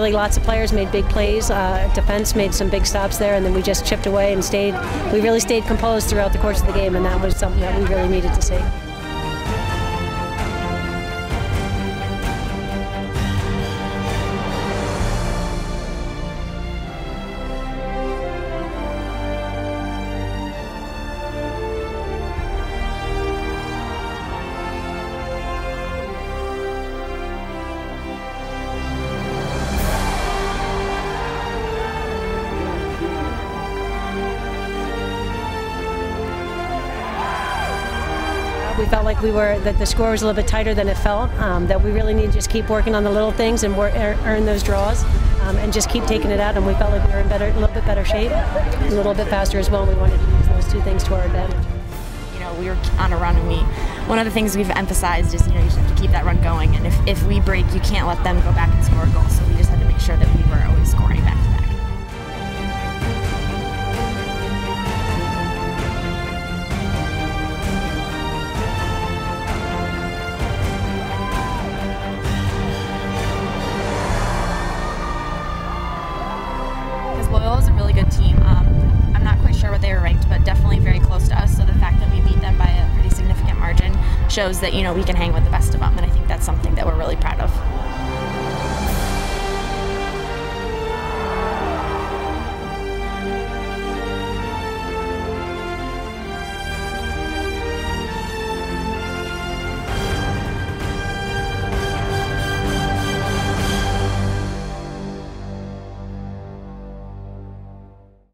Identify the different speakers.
Speaker 1: lots of players made big plays. Uh, defense made some big stops there, and then we just chipped away and stayed. We really stayed composed throughout the course of the game, and that was something that we really needed to see. We felt like we were that the score was a little bit tighter than it felt. Um, that we really need to just keep working on the little things and earn those draws, um, and just keep taking it out. And we felt like we were in better, a little bit better shape, a little bit faster as well. And we wanted to use those two things to our advantage.
Speaker 2: You know, we were on a run, and we one of the things we've emphasized is you know you just have to keep that run going. And if, if we break, you can't let them go back and score a goal. So we just had to make sure that we were always scoring really good team. Um, I'm not quite sure what they were ranked, but definitely very close to us. So the fact that we beat them by a pretty significant margin shows that you know we can hang with the best of them, and I think that's something that we're really proud of.